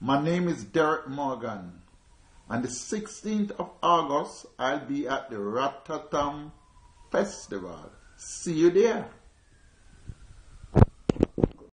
My name is Derek Morgan. On the 16th of August, I'll be at the Rotterdam Festival. See you there.